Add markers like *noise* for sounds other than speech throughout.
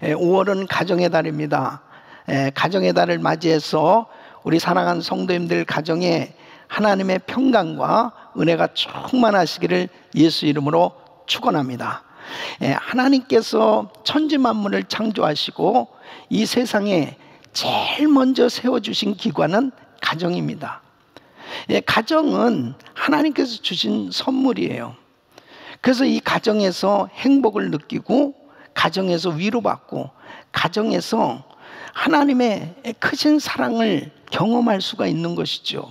5월은 가정의 달입니다. 가정의 달을 맞이해서 우리 사랑하는 성도님들 가정에 하나님의 평강과 은혜가 충만하시기를 예수 이름으로 축원합니다. 하나님께서 천지 만물을 창조하시고 이 세상에 제일 먼저 세워 주신 기관은 가정입니다. 가정은 하나님께서 주신 선물이에요. 그래서 이 가정에서 행복을 느끼고 가정에서 위로받고 가정에서 하나님의 크신 사랑을 경험할 수가 있는 것이죠.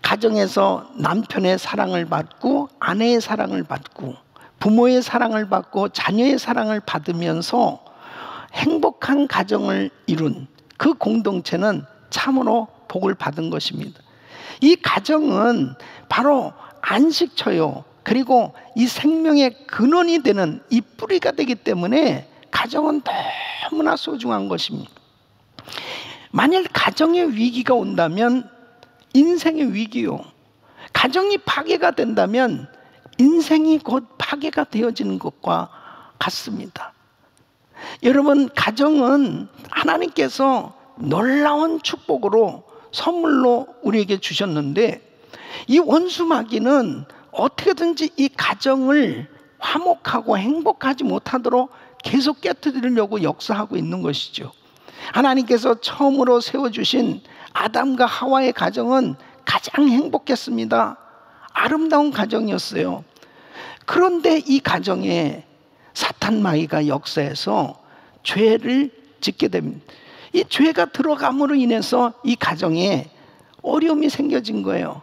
가정에서 남편의 사랑을 받고 아내의 사랑을 받고 부모의 사랑을 받고 자녀의 사랑을 받으면서 행복한 가정을 이룬 그 공동체는 참으로 복을 받은 것입니다. 이 가정은 바로 안식처요. 그리고 이 생명의 근원이 되는 이 뿌리가 되기 때문에 가정은 너무나 소중한 것입니다. 만일 가정의 위기가 온다면 인생의 위기요. 가정이 파괴가 된다면 인생이 곧 파괴가 되어지는 것과 같습니다. 여러분, 가정은 하나님께서 놀라운 축복으로 선물로 우리에게 주셨는데 이 원수마귀는 어떻게든지 이 가정을 화목하고 행복하지 못하도록 계속 깨뜨리려고 역사하고 있는 것이죠. 하나님께서 처음으로 세워주신 아담과 하와의 가정은 가장 행복했습니다. 아름다운 가정이었어요. 그런데 이 가정에 사탄 마귀가 역사해서 죄를 짓게 됩니다. 이 죄가 들어감으로 인해서 이 가정에 어려움이 생겨진 거예요.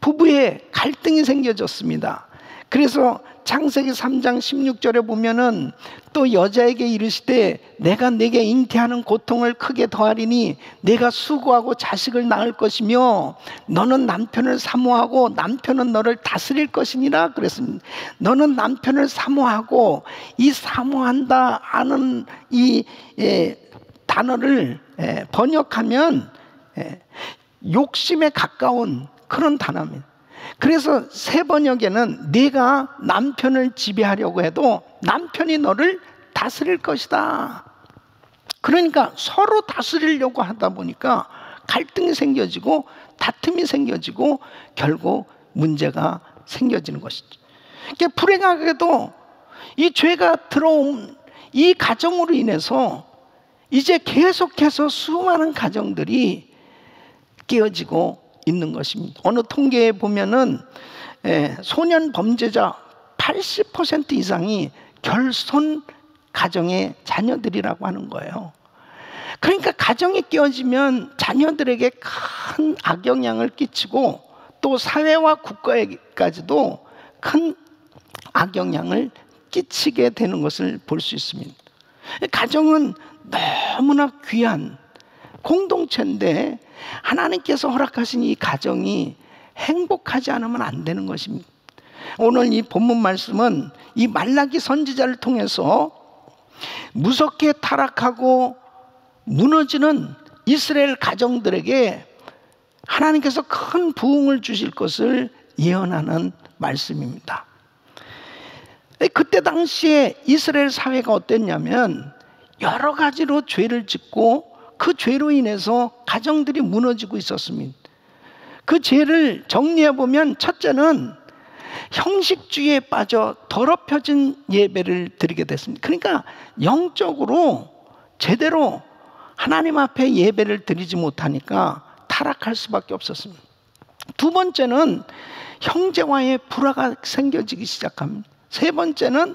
부부의 갈등이 생겨졌습니다. 그래서 창세기 3장 16절에 보면은 또 여자에게 이르시되 내가 내게 잉태하는 고통을 크게 더하리니 내가 수고하고 자식을 낳을 것이며 너는 남편을 사모하고 남편은 너를 다스릴 것이니라 그랬습니다. 너는 남편을 사모하고 이 사모한다 하는 이 예, 단어를 예, 번역하면 예, 욕심에 가까운 그런 단어입니다. 그래서 세 번역에는 네가 남편을 지배하려고 해도 남편이 너를 다스릴 것이다. 그러니까 서로 다스리려고 하다 보니까 갈등이 생겨지고 다툼이 생겨지고 결국 문제가 생겨지는 것이죠. 그러니까 불행하게도 이 죄가 들어온 이 가정으로 인해서 이제 계속해서 수많은 가정들이 깨어지고 있는 것입니다. 어느 통계에 보면은 예, 소년 범죄자 80% 이상이 결손 가정의 자녀들이라고 하는 거예요. 그러니까 가정이 깨어지면 자녀들에게 큰 악영향을 끼치고 또 사회와 국가에까지도 큰 악영향을 끼치게 되는 것을 볼 수 있습니다. 가정은 너무나 귀한 공동체인데 하나님께서 허락하신 이 가정이 행복하지 않으면 안 되는 것입니다. 오늘 이 본문 말씀은 이 말라기 선지자를 통해서 무섭게 타락하고 무너지는 이스라엘 가정들에게 하나님께서 큰 부흥을 주실 것을 예언하는 말씀입니다. 그때 당시에 이스라엘 사회가 어땠냐면 여러 가지로 죄를 짓고 그 죄로 인해서 가정들이 무너지고 있었습니다. 그 죄를 정리해 보면 첫째는 형식주의에 빠져 더럽혀진 예배를 드리게 됐습니다. 그러니까 영적으로 제대로 하나님 앞에 예배를 드리지 못하니까 타락할 수밖에 없었습니다. 두 번째는 형제와의 불화가 생겨지기 시작합니다. 세 번째는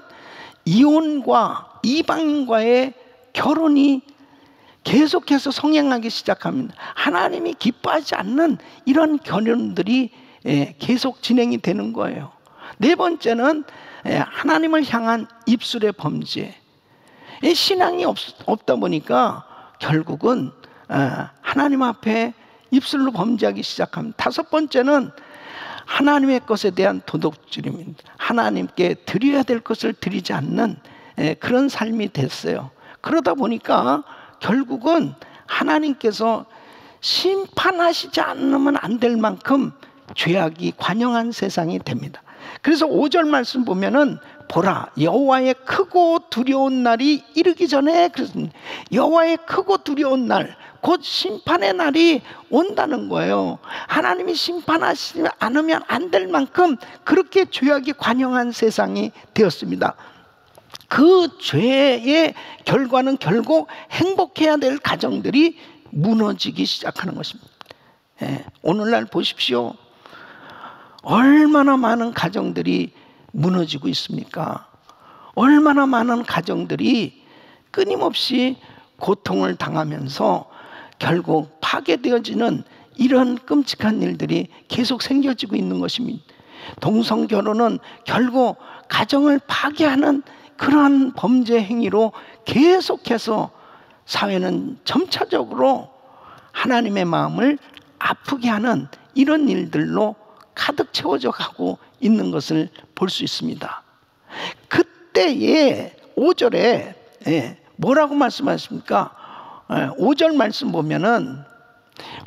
이혼과 이방인과의 결혼이 계속해서 성행하기 시작합니다. 하나님이 기뻐하지 않는 이런 결혼들이 예, 계속 진행이 되는 거예요. 네 번째는 예, 하나님을 향한 입술의 범죄. 신앙이 없, 다 보니까 결국은 어, 하나님 앞에 입술로 범죄하기 시작합니다. 다섯 번째는 하나님의 것에 대한 도덕질입니다. 하나님께 드려야 될 것을 드리지 않는 예, 그런 삶이 됐어요. 그러다 보니까 결국은 하나님께서 심판하시지 않으면 안 될 만큼 죄악이 관영한 세상이 됩니다. 그래서 5절 말씀 보면은 보라 여호와의 크고 두려운 날이 이르기 전에 여호와의 크고 두려운 날 곧 심판의 날이 온다는 거예요. 하나님이 심판하시지 않으면 안 될 만큼 그렇게 죄악이 관영한 세상이 되었습니다. 그 죄의 결과는 결국 행복해야 될 가정들이 무너지기 시작하는 것입니다. 예, 오늘날 보십시오. 얼마나 많은 가정들이 무너지고 있습니까? 얼마나 많은 가정들이 끊임없이 고통을 당하면서 결국 파괴되어지는 이런 끔찍한 일들이 계속 생겨지고 있는 것입니다. 동성 결혼은 결국 가정을 파괴하는 그러한 범죄 행위로 계속해서 사회는 점차적으로 하나님의 마음을 아프게 하는 이런 일들로 가득 채워져 가고 있는 것을 볼 수 있습니다. 그때에 5절에 예, 뭐라고 말씀하십니까? 5절 예, 말씀 보면은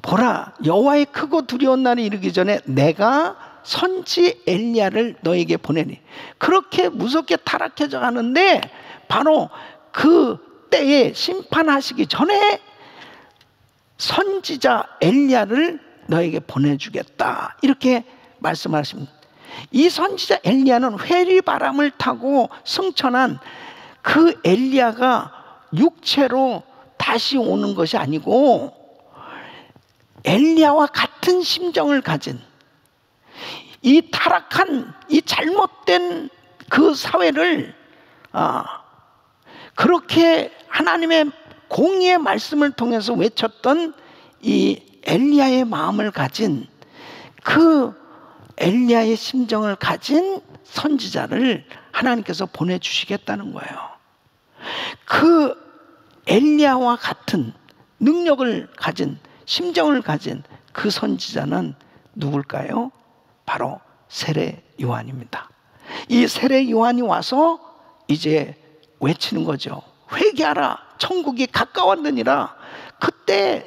보라 여호와의 크고 두려운 날이 이르기 전에 내가 선지 엘리야를 너에게 보내니 그렇게 무섭게 타락해져 가는데 바로 그 때에 심판하시기 전에 선지자 엘리야를 너에게 보내주겠다 이렇게 말씀하십니다. 이 선지자 엘리야는 회리 바람을 타고 승천한 그 엘리야가 육체로 다시 오는 것이 아니고 엘리야와 같은 심정을 가진 이 타락한 이 잘못된 그 사회를 아, 그렇게 하나님의 공의의 말씀을 통해서 외쳤던 이 엘리야의 마음을 가진 그 엘리야의 심정을 가진 선지자를 하나님께서 보내 주시겠다는 거예요. 그 엘리야와 같은 능력을 가진 심정을 가진 그 선지자는 누굴까요? 바로 세례 요한입니다. 이 세례 요한이 와서 이제 외치는 거죠. 회개하라. 천국이 가까웠느니라. 그때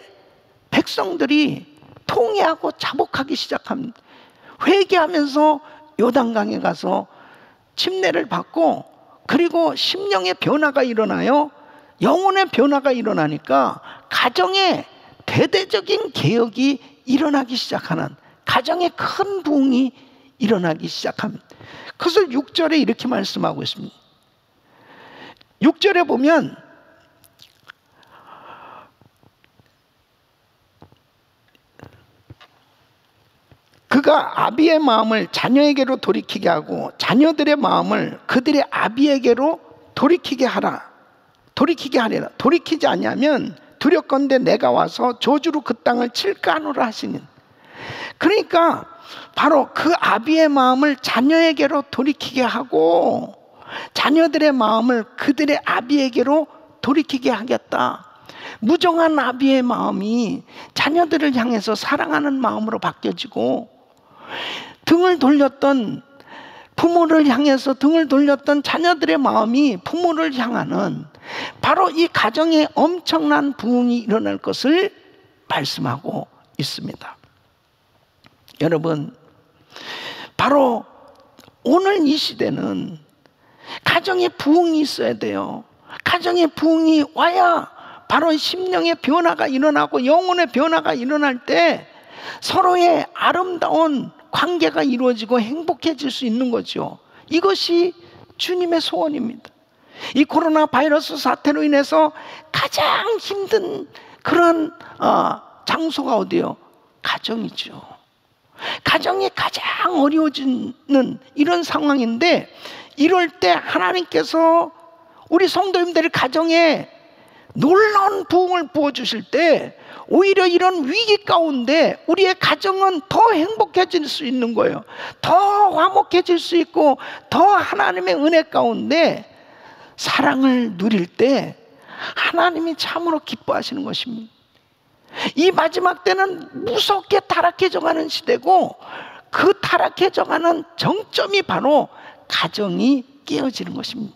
백성들이 통회하고 자복하기 시작합니다. 회개하면서 요단강에 가서 침례를 받고 그리고 심령의 변화가 일어나요. 영혼의 변화가 일어나니까 가정에 대대적인 개혁이 일어나기 시작하는 가정의 큰 부흥이 일어나기 시작합니다. 그것을 6절에 이렇게 말씀하고 있습니다. 6절에 보면 그가 아비의 마음을 자녀에게로 돌이키게 하고 자녀들의 마음을 그들의 아비에게로 돌이키게 하라. 돌이키게 하리라. 돌이키지 않냐면 두렵건대 내가 와서 저주로 그 땅을 칠까 하노라 하시는. 그러니까 바로 그 아비의 마음을 자녀에게로 돌이키게 하고 자녀들의 마음을 그들의 아비에게로 돌이키게 하겠다. 무정한 아비의 마음이 자녀들을 향해서 사랑하는 마음으로 바뀌어지고 등을 돌렸던 부모를 향해서 등을 돌렸던 자녀들의 마음이 부모를 향하는 바로 이 가정에 엄청난 부흥이 일어날 것을 말씀하고 있습니다. 여러분, 바로 오늘 이 시대는 가정에 부흥이 있어야 돼요. 가정에 부흥이 와야 바로 심령의 변화가 일어나고 영혼의 변화가 일어날 때 서로의 아름다운 관계가 이루어지고 행복해질 수 있는 거죠. 이것이 주님의 소원입니다. 이 코로나 바이러스 사태로 인해서 가장 힘든 그런 어, 장소가 어디요? 가정이죠. 가정이 가장 어려워지는 이런 상황인데 이럴 때 하나님께서 우리 성도님들 가정에 놀라운 부흥을 부어 주실 때 오히려 이런 위기 가운데 우리의 가정은 더 행복해질 수 있는 거예요. 더 화목해질 수 있고 더 하나님의 은혜 가운데 사랑을 누릴 때 하나님이 참으로 기뻐하시는 것입니다. 이 마지막 때는 무섭게 타락해져 가는 시대고 그 타락해져 가는 정점이 바로 가정이 깨어지는 것입니다.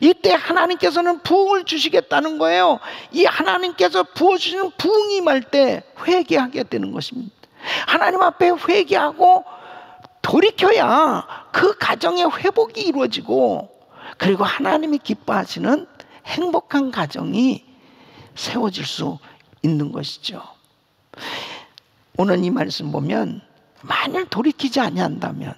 이때 하나님께서는 부흥을 주시겠다는 거예요. 이 하나님께서 부어주시는 부흥이 말때 회개하게 되는 것입니다. 하나님 앞에 회개하고 돌이켜야 그 가정의 회복이 이루어지고 그리고 하나님이 기뻐하시는 행복한 가정이 세워질 수 있는 것이죠. 오늘 이 말씀 보면 만일 돌이키지 아니한다면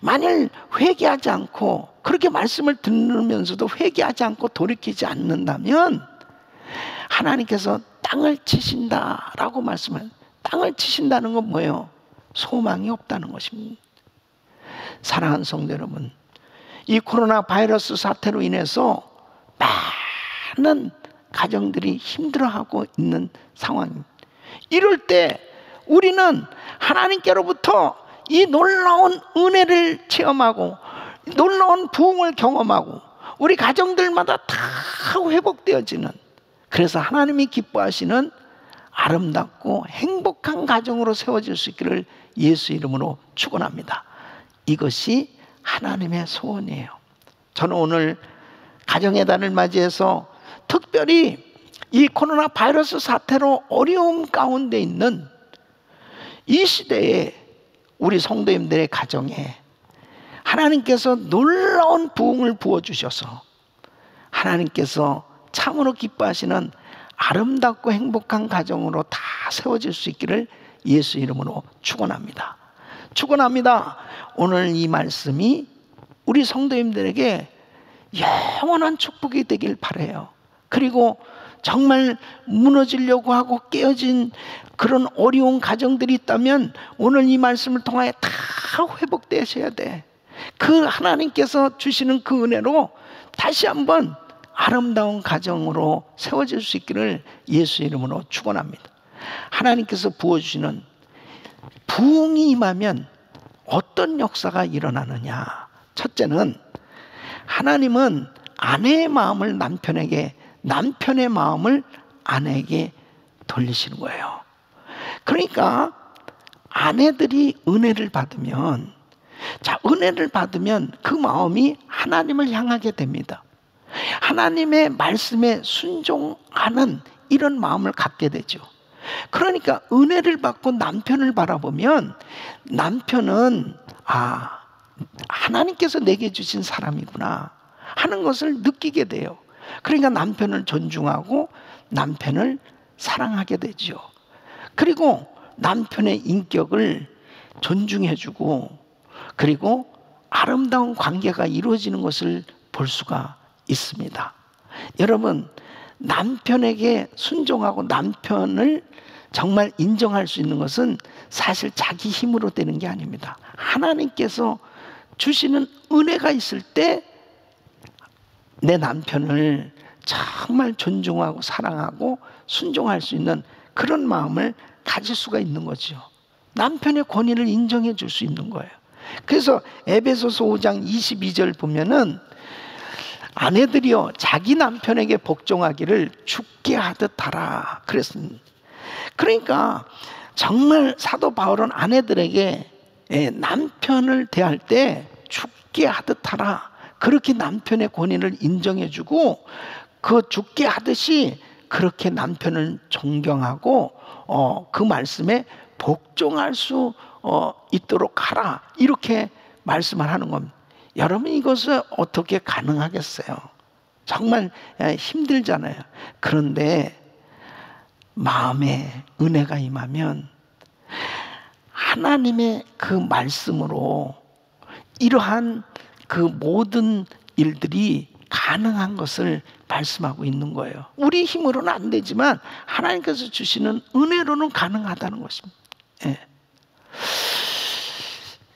만일 회개하지 않고 그렇게 말씀을 들으면서도 회개하지 않고 돌이키지 않는다면 하나님께서 땅을 치신다라고 말씀을 땅을 치신다는 건 뭐예요? 소망이 없다는 것입니다. 사랑하는 성도 여러분, 이 코로나 바이러스 사태로 인해서 많은 가정들이 힘들어하고 있는 상황입니다. 이럴 때 우리는 하나님께로부터 이 놀라운 은혜를 체험하고 놀라운 부흥을 경험하고 우리 가정들마다 다 회복되어지는 그래서 하나님이 기뻐하시는 아름답고 행복한 가정으로 세워질 수 있기를 예수 이름으로 축원합니다. 이것이 하나님의 소원이에요. 저는 오늘 가정의 달을 맞이해서 특별히 이 코로나 바이러스 사태로 어려움 가운데 있는 이 시대에 우리 성도님들의 가정에 하나님께서 놀라운 부흥을 부어주셔서 하나님께서 참으로 기뻐하시는 아름답고 행복한 가정으로 다 세워질 수 있기를 예수 이름으로 축원합니다. 축원합니다. 오늘 이 말씀이 우리 성도님들에게 영원한 축복이 되길 바래요. 그리고 정말 무너지려고 하고 깨어진 그런 어려운 가정들이 있다면 오늘 이 말씀을 통하여 다 회복되셔야 돼. 그 하나님께서 주시는 그 은혜로 다시 한번 아름다운 가정으로 세워질 수 있기를 예수 이름으로 축원합니다. 하나님께서 부어 주시는 부흥이 임하면 어떤 역사가 일어나느냐? 첫째는 하나님은 아내의 마음을 남편에게 남편의 마음을 아내에게 돌리시는 거예요. 그러니까 아내들이 은혜를 받으면 자, 은혜를 받으면 그 마음이 하나님을 향하게 됩니다. 하나님의 말씀에 순종하는 이런 마음을 갖게 되죠. 그러니까 은혜를 받고 남편을 바라보면 남편은 아, 하나님께서 내게 주신 사람이구나 하는 것을 느끼게 돼요. 그러니까 남편을 존중하고 남편을 사랑하게 되죠. 그리고 남편의 인격을 존중해주고 그리고 아름다운 관계가 이루어지는 것을 볼 수가 있습니다. 여러분, 남편에게 순종하고 남편을 정말 인정할 수 있는 것은 사실 자기 힘으로 되는 게 아닙니다. 하나님께서 주시는 은혜가 있을 때 내 남편을 정말 존중하고 사랑하고 순종할 수 있는 그런 마음을 가질 수가 있는 거죠. 남편의 권위를 인정해 줄 수 있는 거예요. 그래서 에베소서 5장 22절 보면은 아내들이여 자기 남편에게 복종하기를 죽게 하듯 하라 그랬습니다. 그러니까 정말 사도 바울은 아내들에게 예, 남편을 대할 때 죽게 하듯 하라 그렇게 남편의 권위를 인정해주고 그 죽게 하듯이 그렇게 남편을 존경하고 어, 그 말씀에 복종할 수 어, 있도록 하라 이렇게 말씀을 하는 겁니다. 여러분 이것을 어떻게 가능하겠어요? 정말 힘들잖아요. 그런데 마음에 은혜가 임하면 하나님의 그 말씀으로 이러한 그 모든 일들이 가능한 것을 말씀하고 있는 거예요. 우리 힘으로는 안 되지만 하나님께서 주시는 은혜로는 가능하다는 것입니다. 예.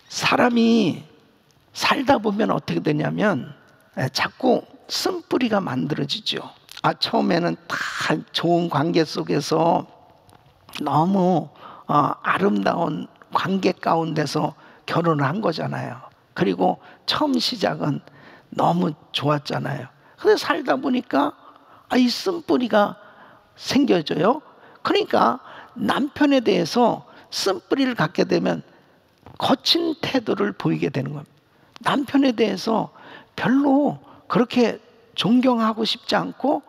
사람이 살다 보면 어떻게 되냐면 예, 자꾸 쓴뿌리가 만들어지죠. 아, 처음에는 다 좋은 관계 속에서 너무 어, 아름다운 관계 가운데서 결혼을 한 거잖아요. 그리고 처음 시작은 너무 좋았잖아요. 근데 살다 보니까 아, 이 쓴뿌리가 생겨져요. 그러니까 남편에 대해서 쓴뿌리를 갖게 되면 거친 태도를 보이게 되는 겁니다. 남편에 대해서 별로 그렇게 존경하고 싶지 않고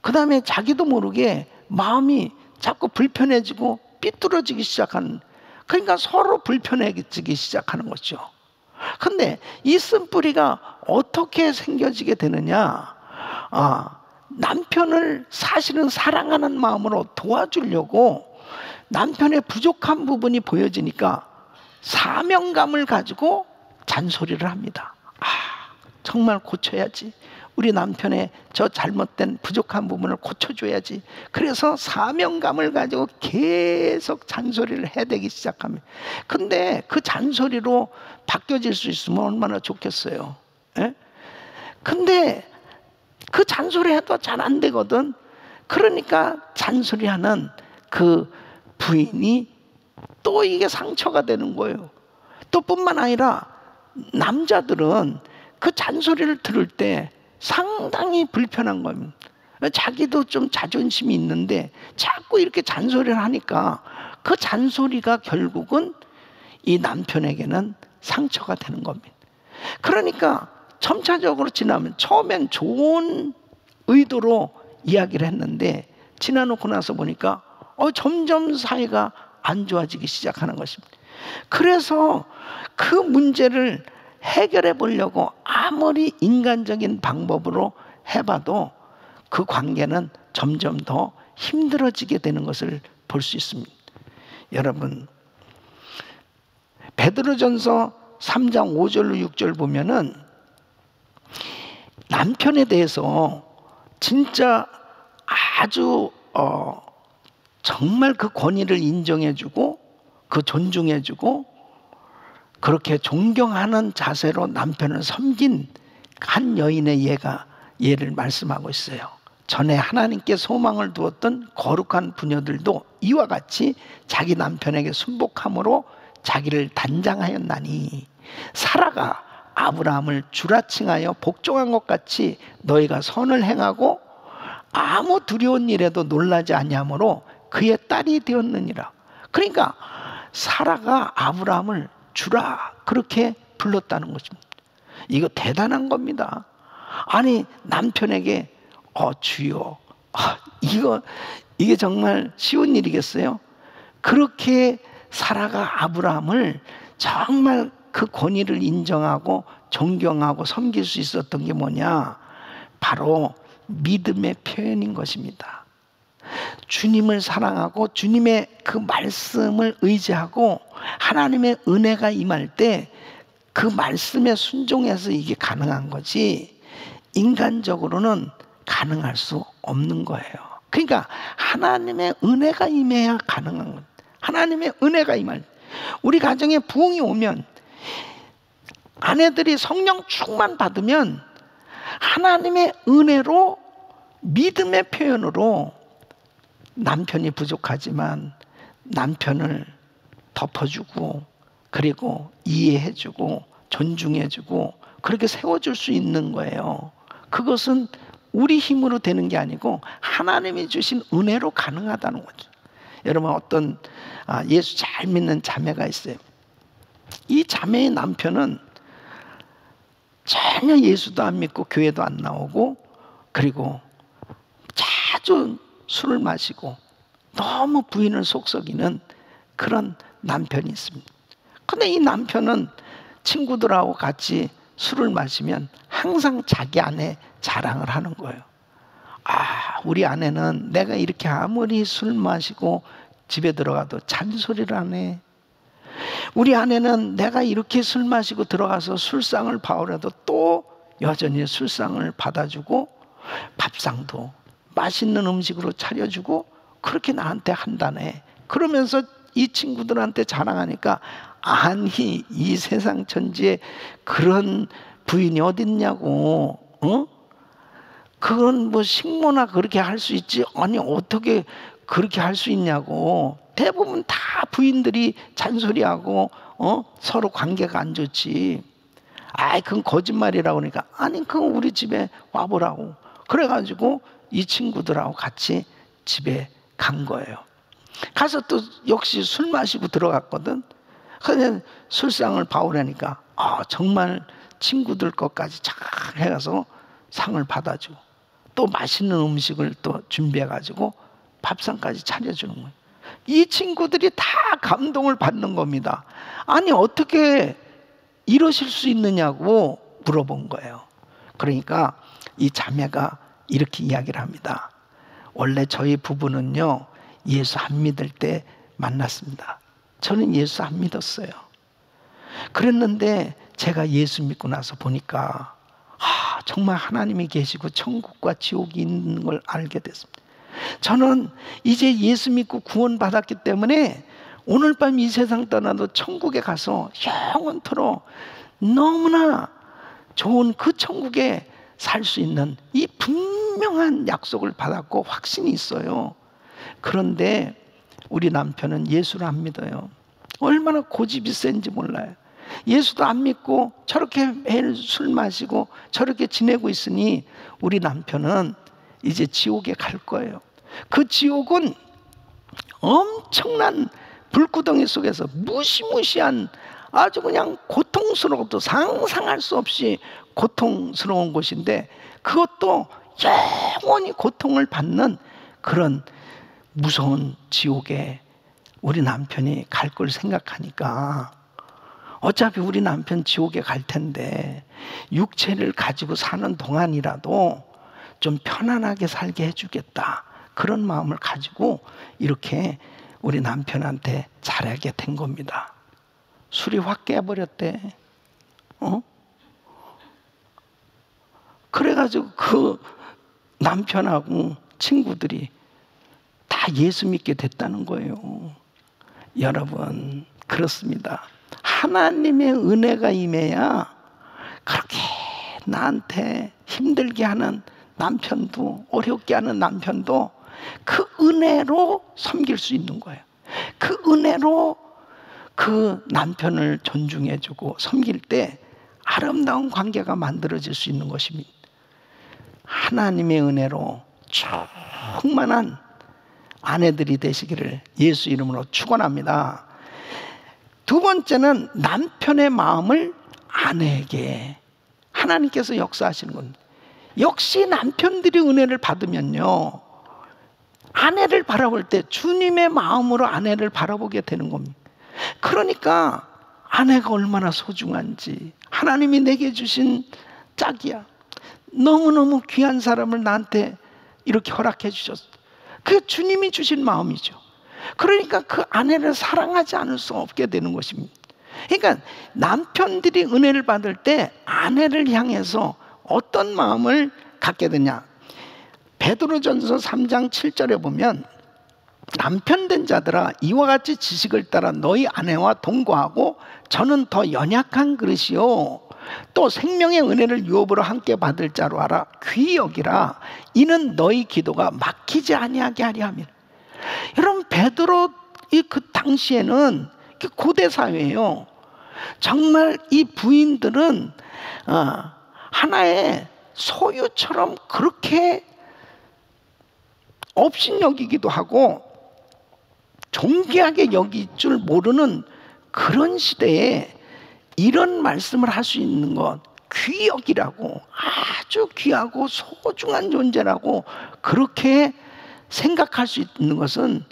그 다음에 자기도 모르게 마음이 자꾸 불편해지고 삐뚤어지기 시작한 그러니까 서로 불편해지기 시작하는 거죠. 근데 이 쓴뿌리가 어떻게 생겨지게 되느냐? 아, 남편을 사실은 사랑하는 마음으로 도와주려고 남편의 부족한 부분이 보여지니까 사명감을 가지고 잔소리를 합니다. 아, 정말 고쳐야지. 우리 남편의 저 잘못된 부족한 부분을 고쳐줘야지. 그래서 사명감을 가지고 계속 잔소리를 해대기 시작합니다. 근데 그 잔소리로 바뀌어질 수 있으면 얼마나 좋겠어요. 예? 근데 그 잔소리 해도 잘 안 되거든. 그러니까 잔소리하는 그 부인이 또 이게 상처가 되는 거예요. 또 뿐만 아니라 남자들은 그 잔소리를 들을 때 상당히 불편한 겁니다. 자기도 좀 자존심이 있는데 자꾸 이렇게 잔소리를 하니까 그 잔소리가 결국은 이 남편에게는 상처가 되는 겁니다. 그러니까 점차적으로 지나면 처음엔 좋은 의도로 이야기를 했는데 지나놓고 나서 보니까 어, 점점 사이가 안 좋아지기 시작하는 것입니다. 그래서 그 문제를 해결해 보려고 아무리 인간적인 방법으로 해봐도 그 관계는 점점 더 힘들어지게 되는 것을 볼 수 있습니다. 여러분, 베드로전서 3장 5절로 6절 보면은 남편에 대해서 진짜 아주 어 정말 그 권위를 인정해주고 그 존중해주고 그렇게 존경하는 자세로 남편을 섬긴 한 여인의 예가 예를 말씀하고 있어요. 전에 하나님께 소망을 두었던 거룩한 부녀들도 이와 같이 자기 남편에게 순복함으로 자기를 단장하였나니 사라가 아브라함을 주라칭하여 복종한 것 같이 너희가 선을 행하고 아무 두려운 일에도 놀라지 아니하므로 그의 딸이 되었느니라. 그러니까 사라가 아브라함을 주라 그렇게 불렀다는 것입니다. 이거 대단한 겁니다. 아니 남편에게 어 주여 아, 이거 이게 정말 쉬운 일이겠어요? 그렇게 사라가 아브라함을 정말 그 권위를 인정하고 존경하고 섬길 수 있었던 게 뭐냐? 바로 믿음의 표현인 것입니다. 주님을 사랑하고 주님의 그 말씀을 의지하고 하나님의 은혜가 임할 때 그 말씀에 순종해서 이게 가능한 거지 인간적으로는 가능할 수 없는 거예요. 그러니까 하나님의 은혜가 임해야 가능한 거 하나님의 은혜가 임할 우리 가정에 부흥이 오면 아내들이 성령 충만 받으면 하나님의 은혜로 믿음의 표현으로 남편이 부족하지만 남편을 덮어주고 그리고 이해해주고 존중해주고 그렇게 세워줄 수 있는 거예요. 그것은 우리 힘으로 되는 게 아니고 하나님이 주신 은혜로 가능하다는 거죠. 여러분 어떤 아, 예수 잘 믿는 자매가 있어요. 이 자매의 남편은 전혀 예수도 안 믿고 교회도 안 나오고 그리고 자주 술을 마시고 너무 부인을 속썩이는 그런 남편이 있습니다. 근데 이 남편은 친구들하고 같이 술을 마시면 항상 자기 아내 자랑을 하는 거예요. 아, 우리 아내는 내가 이렇게 아무리 술 마시고 집에 들어가도 잔소리를 안 해. 우리 아내는 내가 이렇게 술 마시고 들어가서 술상을 봐오려도 또 여전히 술상을 받아주고 밥상도 맛있는 음식으로 차려주고 그렇게 나한테 한다네. 그러면서 이 친구들한테 자랑하니까 아니 이 세상 천지에 그런 부인이 어딨냐고 어? 그건 뭐 식모나 그렇게 할 수 있지 아니 어떻게 그렇게 할 수 있냐고 대부분 다 부인들이 잔소리하고 어? 서로 관계가 안 좋지 아이 그건 거짓말이라고 그러니까 아니 그건 우리 집에 와보라고 그래가지고 이 친구들하고 같이 집에 간 거예요. 가서 또 역시 술 마시고 들어갔거든. 그냥 술상을 봐오라니까 아, 정말 친구들 것까지 잘 해가서 상을 받아주고 또 맛있는 음식을 또 준비해가지고 밥상까지 차려주는 거예요. 이 친구들이 다 감동을 받는 겁니다. 아니, 어떻게 이러실 수 있느냐고 물어본 거예요. 그러니까 이 자매가 이렇게 이야기를 합니다. 원래 저희 부부는요, 예수 안 믿을 때 만났습니다. 저는 예수 안 믿었어요. 그랬는데 제가 예수 믿고 나서 보니까 아, 정말 하나님이 계시고 천국과 지옥이 있는 걸 알게 됐습니다. 저는 이제 예수 믿고 구원받았기 때문에 오늘 밤 이 세상 떠나도 천국에 가서 영원토록 너무나 좋은 그 천국에 살 수 있는 이 분명한 약속을 받았고 확신이 있어요. 그런데 우리 남편은 예수를 안 믿어요. 얼마나 고집이 센지 몰라요. 예수도 안 믿고 저렇게 매일 술 마시고 저렇게 지내고 있으니 우리 남편은 이제 지옥에 갈 거예요. 그 지옥은 엄청난 불구덩이 속에서 무시무시한 아주 그냥 고통스러워도 상상할 수 없이 고통스러운 곳인데 그것도 영원히 고통을 받는 그런 무서운 지옥에 우리 남편이 갈 걸 생각하니까 어차피 우리 남편 지옥에 갈 텐데 육체를 가지고 사는 동안이라도 좀 편안하게 살게 해주겠다. 그런 마음을 가지고 이렇게 우리 남편한테 잘하게 된 겁니다. 술이 확 깨버렸대. 어? 그래가지고 그 남편하고 친구들이 다 예수 믿게 됐다는 거예요. 여러분, 그렇습니다. 하나님의 은혜가 임해야 그렇게 나한테 힘들게 하는 남편도, 어렵게 하는 남편도 그 은혜로 섬길 수 있는 거예요. 그 은혜로 그 남편을 존중해주고 섬길 때 아름다운 관계가 만들어질 수 있는 것입니다. 하나님의 은혜로 충만한 아내들이 되시기를 예수 이름으로 축원합니다. 두 번째는 남편의 마음을 아내에게 하나님께서 역사하시는 겁니다. 역시 남편들이 은혜를 받으면요. 아내를 바라볼 때 주님의 마음으로 아내를 바라보게 되는 겁니다. 그러니까 아내가 얼마나 소중한지 하나님이 내게 주신 짝이야. 너무너무 귀한 사람을 나한테 이렇게 허락해 주셨어. 그 주님이 주신 마음이죠. 그러니까 그 아내를 사랑하지 않을 수 없게 되는 것입니다. 그러니까 남편들이 은혜를 받을 때 아내를 향해서 어떤 마음을 갖게 되냐? 베드로전서 3장 7절에 보면 남편 된 자들아 이와 같이 지식을 따라 너희 아내와 동거하고 저는 더 연약한 그릇이요 또 생명의 은혜를 유업으로 함께 받을 자로 알아 귀히 여기라. 이는 너희 기도가 막히지 아니하게 함이라. 여러분 베드로 그 당시에는 고대 사회예요. 정말 이 부인들은 어, 하나의 소유처럼 그렇게 업신여기기도 하고 존귀하게 여길 줄 모르는 그런 시대에 이런 말씀을 할 수 있는 것 귀역이라고 아주 귀하고 소중한 존재라고 그렇게 생각할 수 있는 것은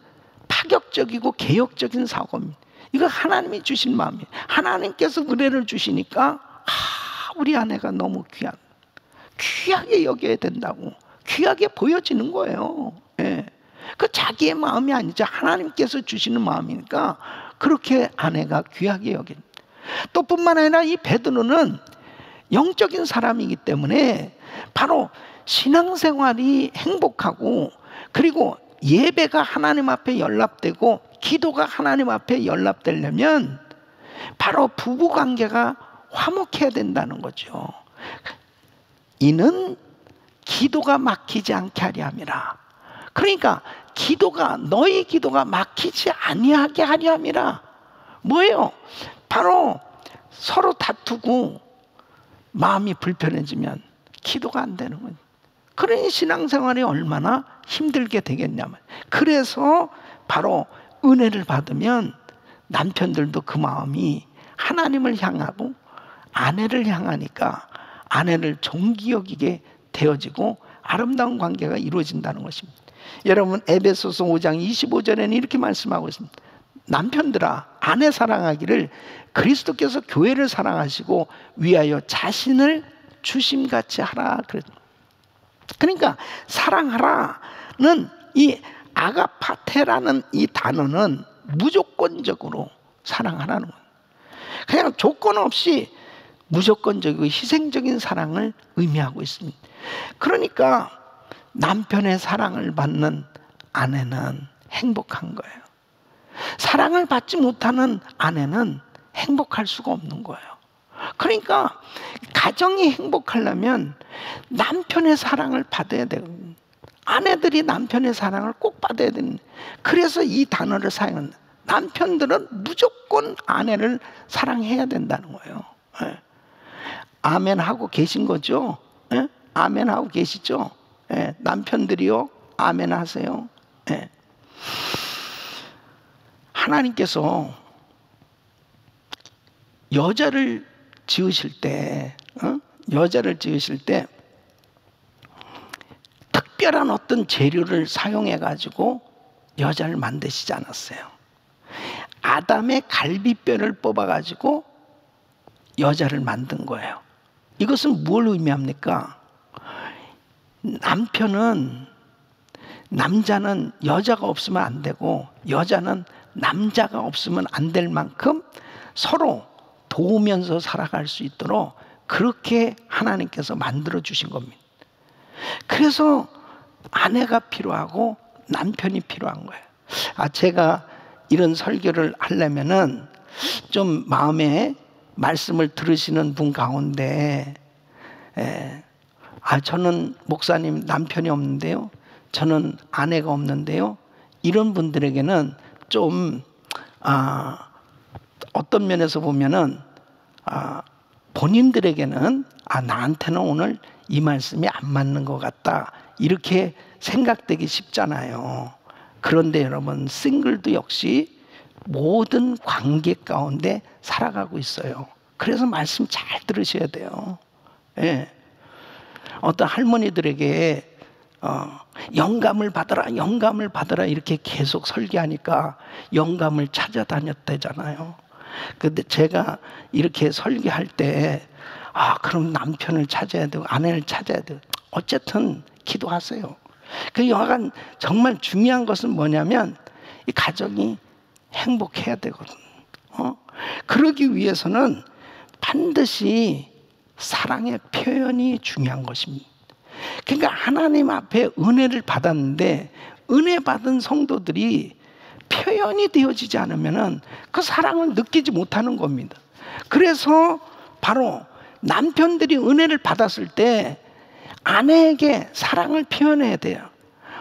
파격적이고 개혁적인 사고입니다. 이거 하나님이 주신 마음이에요. 하나님께서 은혜를 주시니까 아, 우리 아내가 너무 귀한 귀하게 여겨야 된다고 귀하게 보여지는 거예요. 예. 그 자기의 마음이 아니죠. 하나님께서 주시는 마음이니까 그렇게 아내가 귀하게 여긴. 또 뿐만 아니라 이 베드로는 영적인 사람이기 때문에 바로 신앙생활이 행복하고 그리고 예배가 하나님 앞에 연락되고 기도가 하나님 앞에 연락되려면 바로 부부 관계가 화목해야 된다는 거죠. 이는 기도가 막히지 않게 하려 함이라. 그러니까 기도가 너희 기도가 막히지 아니하게 하려 함이라. 뭐예요? 바로 서로 다투고 마음이 불편해지면 기도가 안 되는 거예요. 그러니 신앙생활이 얼마나 힘들게 되겠냐면. 그래서 바로 은혜를 받으면 남편들도 그 마음이 하나님을 향하고 아내를 향하니까 아내를 존귀 여기게 되어지고 아름다운 관계가 이루어진다는 것입니다. 여러분 에베소서 5장 25절에는 이렇게 말씀하고 있습니다. 남편들아 아내 사랑하기를 그리스도께서 교회를 사랑하시고 위하여 자신을 주심같이 하라 그러니까 사랑하라는 이 아가파테라는 이 단어는 무조건적으로 사랑하라는 거예요. 그냥 조건 없이 무조건적이고 희생적인 사랑을 의미하고 있습니다. 그러니까 남편의 사랑을 받는 아내는 행복한 거예요. 사랑을 받지 못하는 아내는 행복할 수가 없는 거예요. 그러니까 가정이 행복하려면 남편의 사랑을 받아야 되고 아내들이 남편의 사랑을 꼭 받아야 되는 그래서 이 단어를 사용한 남편들은 무조건 아내를 사랑해야 된다는 거예요. 네. 아멘 하고 계신 거죠? 네? 아멘 하고 계시죠? 네. 남편들이요, 아멘 하세요. 하나님께서 여자를 지으실 때, 어? 여자를 지으실 때 특별한 어떤 재료를 사용해 가지고 여자를 만드시지 않았어요. 아담의 갈비뼈를 뽑아 가지고 여자를 만든 거예요. 이것은 뭘 의미합니까? 남편은 남자는 여자가 없으면 안 되고 여자는 남자가 없으면 안 될 만큼 서로 도우면서 살아갈 수 있도록 그렇게 하나님께서 만들어 주신 겁니다. 그래서 아내가 필요하고 남편이 필요한 거예요. 아, 제가 이런 설교를 하려면은 좀 마음에 말씀을 들으시는 분 가운데, 에, 아, 저는 목사님 남편이 없는데요. 저는 아내가 없는데요. 이런 분들에게는 좀, 아, 어떤 면에서 보면은, 아, 본인들에게는, 아, 나한테는 오늘 이 말씀이 안 맞는 것 같다. 이렇게 생각되기 쉽잖아요. 그런데 여러분, 싱글도 역시 모든 관계 가운데 살아가고 있어요. 그래서 말씀 잘 들으셔야 돼요. 예. 어떤 할머니들에게 어, 영감을 받아라, 영감을 받아라 이렇게 계속 설계하니까 영감을 찾아다녔대잖아요. 근데 제가 이렇게 설계할 때, 아, 그럼 남편을 찾아야 되고, 아내를 찾아야 되고, 어쨌든 기도하세요. 그 영화가 정말 중요한 것은 뭐냐면, 이 가정이 행복해야 되거든. 어? 그러기 위해서는 반드시 사랑의 표현이 중요한 것입니다. 그러니까 하나님 앞에 은혜를 받았는데 은혜 받은 성도들이 표현이 되어지지 않으면 그 사랑을 느끼지 못하는 겁니다. 그래서 바로 남편들이 은혜를 받았을 때 아내에게 사랑을 표현해야 돼요.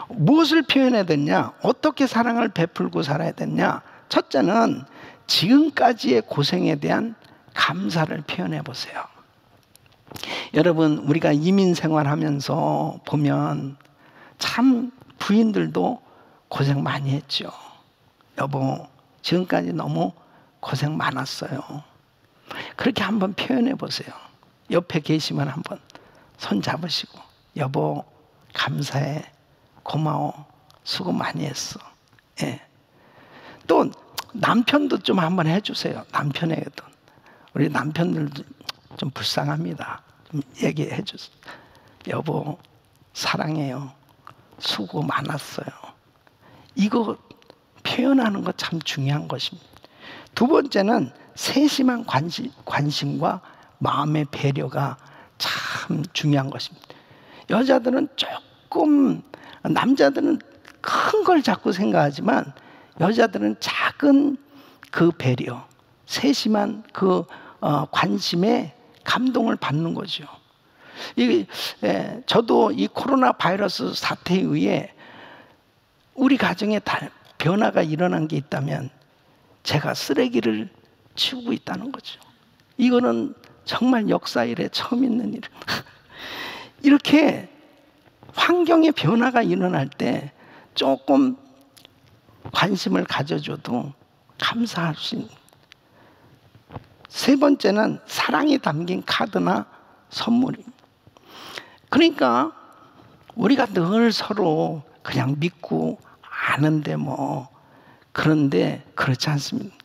무엇을 표현해야 되냐? 어떻게 사랑을 베풀고 살아야 되냐? 첫째는 지금까지의 고생에 대한 감사를 표현해 보세요. 여러분, 우리가 이민 생활하면서 보면 참 부인들도 고생 많이 했죠. 여보, 지금까지 너무 고생 많았어요. 그렇게 한번 표현해 보세요. 옆에 계시면 한번 손 잡으시고, 여보, 감사해. 고마워. 수고 많이 했어. 예. 또 남편도 좀 한번 해주세요. 남편에게도. 우리 남편들도 좀 불쌍합니다. 좀 얘기해 주세요. 여보, 사랑해요. 수고 많았어요. 이거 표현하는 것 참 중요한 것입니다. 두 번째는 세심한 관심, 관심과 마음의 배려가 참 중요한 것입니다. 여자들은 조금, 남자들은 큰 걸 자꾸 생각하지만 여자들은 작은 그 배려, 세심한 그 어, 관심에 감동을 받는 거죠. 이, 예, 저도 이 코로나 바이러스 사태에 의해 우리 가정에 다 변화가 일어난 게 있다면 제가 쓰레기를 치우고 있다는 거죠. 이거는 정말 역사 일에 처음 있는 일. *laughs* 이렇게 환경의 변화가 일어날 때 조금 관심을 가져줘도 감사할 수 있는. 세 번째는 사랑이 담긴 카드나 선물입니다. 그러니까 우리가 늘 서로 그냥 믿고 아는데 뭐 그런데 그렇지 않습니다.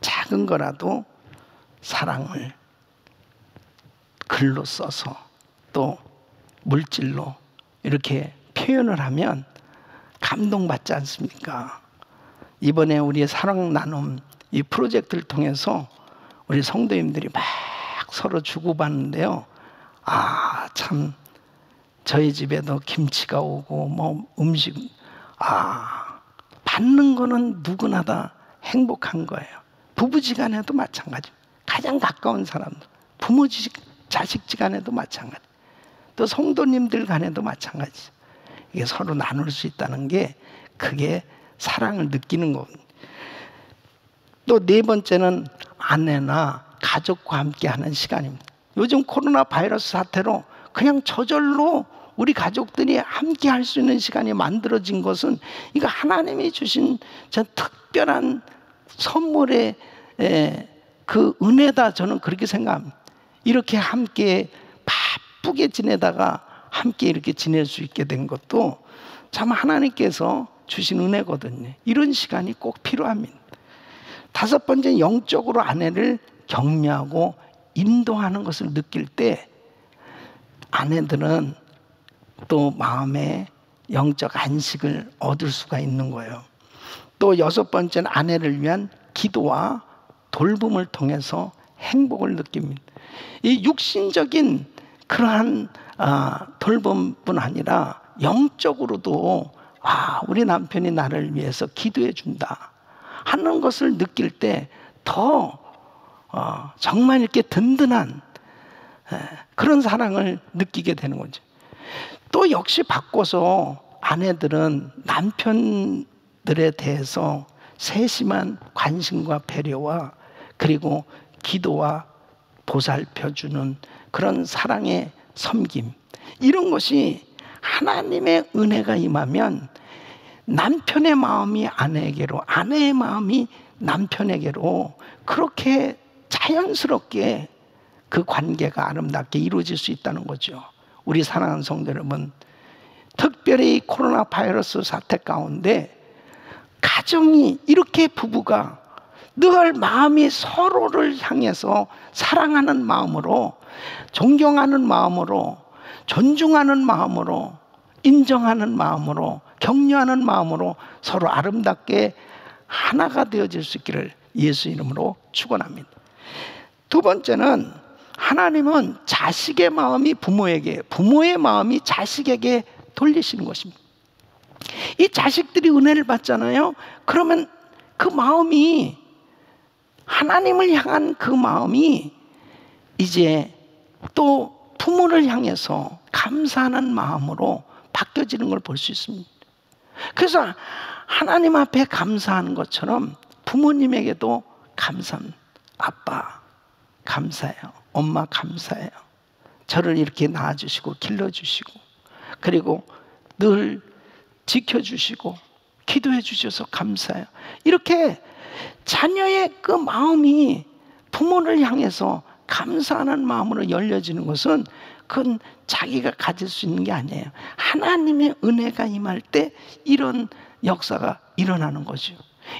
작은 거라도 사랑을 글로 써서 또 물질로 이렇게 표현을 하면 감동받지 않습니까? 이번에 우리 사랑 나눔 이 프로젝트를 통해서 우리 성도님들이 막 서로 주고받는데요. 아, 참, 저희 집에도 김치가 오고, 뭐 음식, 아, 받는 거는 누구나 다 행복한 거예요. 부부지간에도 마찬가지. 가장 가까운 사람들, 부모 자식 지간에도 마찬가지. 또 성도님들 간에도 마찬가지. 이게 서로 나눌 수 있다는 게 그게 사랑을 느끼는 겁니다. 또 네 번째는 아내나 가족과 함께 하는 시간입니다. 요즘 코로나 바이러스 사태로 그냥 저절로 우리 가족들이 함께 할 수 있는 시간이 만들어진 것은 이거 하나님이 주신 저 특별한 선물의 그 은혜다 저는 그렇게 생각합니다. 이렇게 함께 바쁘게 지내다가 함께 이렇게 지낼 수 있게 된 것도 참 하나님께서 주신 은혜거든요. 이런 시간이 꼭 필요합니다. 다섯 번째 영적으로 아내를 격려하고 인도하는 것을 느낄 때 아내들은 또 마음에 영적 안식을 얻을 수가 있는 거예요. 또 여섯 번째는 아내를 위한 기도와 돌봄을 통해서 행복을 느낍니다. 이 육신적인 그러한 아, 돌봄뿐 아니라 영적으로도 아, 우리 남편이 나를 위해서 기도해 준다 하는 것을 느낄 때더 어, 정말 이렇게 든든한 그런 사랑을 느끼게 되는 거죠. 또 역시 바꿔서 아내들은 남편들에 대해서 세심한 관심과 배려와 그리고 기도와 보살펴주는 그런 사랑의 섬김 이런 것이 하나님의 은혜가 임하면 남편의 마음이 아내에게로 아내의 마음이 남편에게로 그렇게 자연스럽게 그 관계가 아름답게 이루어질 수 있다는 거죠. 우리 사랑하는 성도 여러분, 특별히 코로나 바이러스 사태 가운데 가정이 이렇게 부부가 늘 마음이 서로를 향해서 사랑하는 마음으로 존경하는 마음으로 존중하는 마음으로 인정하는 마음으로 격려하는 마음으로 서로 아름답게 하나가 되어질 수 있기를 예수 이름으로 축원합니다. 두 번째는 하나님은 자식의 마음이 부모에게, 부모의 마음이 자식에게 돌리시는 것입니다. 이 자식들이 은혜를 받잖아요. 그러면 그 마음이 하나님을 향한 그 마음이 이제 또 부모를 향해서 감사하는 마음으로 바뀌어지는 걸 볼 수 있습니다. 그래서 하나님 앞에 감사하는 것처럼 부모님에게도 감사합니다. 아빠, 감사해요. 엄마 감사해요. 저를 이렇게 낳아주시고 길러주시고 그리고 늘 지켜주시고 기도해 주셔서 감사해요. 이렇게 자녀의 그 마음이 부모를 향해서 감사하는 마음으로 열려지는 것은 그건 자기가 가질 수 있는 게 아니에요. 하나님의 은혜가 임할 때 이런 역사가 일어나는 거죠.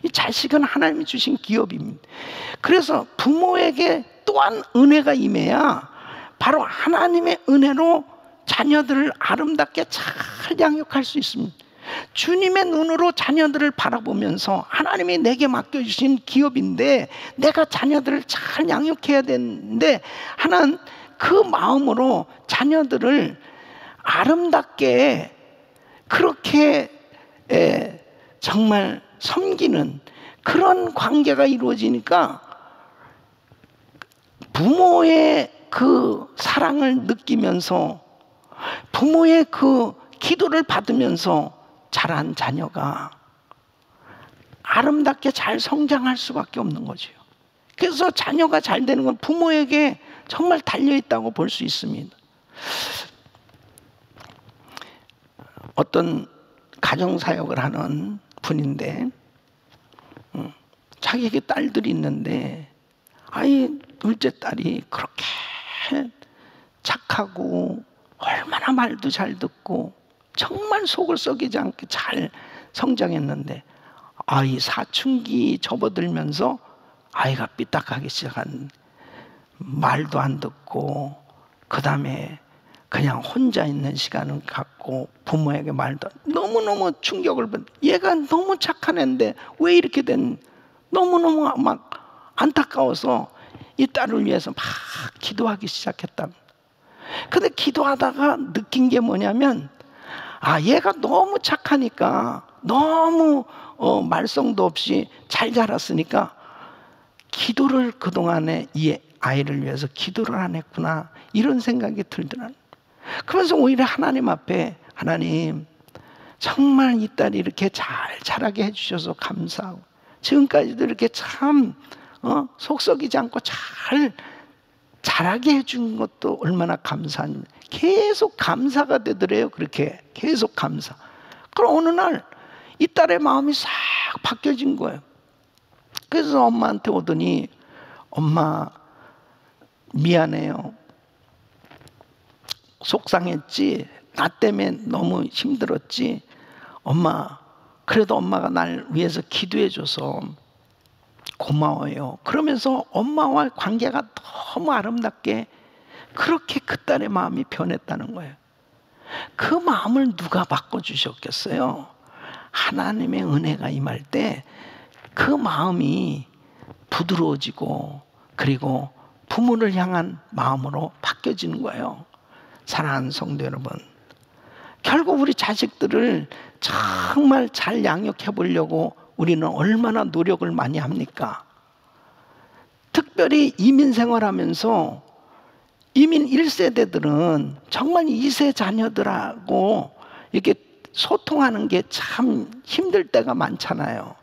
이 자식은 하나님이 주신 기업입니다. 그래서 부모에게 또한 은혜가 임해야 바로 하나님의 은혜로 자녀들을 아름답게 잘 양육할 수 있습니다. 주님의 눈으로 자녀들을 바라보면서 하나님이 내게 맡겨주신 기업인데 내가 자녀들을 잘 양육해야 되는데 하나는 그 마음으로 자녀들을 아름답게 그렇게 정말 섬기는 그런 관계가 이루어지니까 부모의 그 사랑을 느끼면서 부모의 그 기도를 받으면서 자란 자녀가 아름답게 잘 성장할 수밖에 없는 거죠. 그래서 자녀가 잘 되는 건 부모에게 정말 달려 있다고 볼 수 있습니다. 어떤 가정 사역을 하는 분인데 음, 자기에게 딸들이 있는데 아이 둘째 딸이 그렇게 착하고 얼마나 말도 잘 듣고 정말 속을 썩이지 않게 잘 성장했는데 아이 사춘기 접어들면서 아이가 삐딱하기 시작한 말도 안 듣고 그 다음에 그냥 혼자 있는 시간을 갖고 부모에게 말도 너무너무 충격을 받 얘가 너무 착한 애인데 왜 이렇게 된 너무너무 막 안타까워서 이 딸을 위해서 막 기도하기 시작했다. 근데 기도하다가 느낀 게 뭐냐면 아 얘가 너무 착하니까 너무 어, 말썽도 없이 잘 자랐으니까 기도를 그동안에 이 아이를 위해서 기도를 안 했구나 이런 생각이 들더라고요. 그러면서 오히려 하나님 앞에 하나님 정말 이 딸이 이렇게 잘 자라게 해주셔서 감사하고 지금까지도 이렇게 참 어? 속 썩이지 않고 잘 자라게 해준 것도 얼마나 감사한 계속 감사가 되더래요 그렇게. 계속 감사. 그럼 어느 날 이 딸의 마음이 싹 바뀌어진 거예요. 그래서 엄마한테 오더니 엄마 미안해요. 속상했지? 나 때문에 너무 힘들었지? 엄마 그래도 엄마가 날 위해서 기도해줘서 고마워요. 그러면서 엄마와 관계가 너무 아름답게 그렇게 그 딸의 마음이 변했다는 거예요. 그 마음을 누가 바꿔주셨겠어요? 하나님의 은혜가 임할 때 그 마음이 부드러워지고 그리고 부모를 향한 마음으로 바뀌어지는 거예요. 사랑하는 성도 여러분. 결국 우리 자식들을 정말 잘 양육해 보려고 우리는 얼마나 노력을 많이 합니까? 특별히 이민 생활하면서 이민 1세대들은 정말 2세 자녀들하고 이렇게 소통하는 게 참 힘들 때가 많잖아요.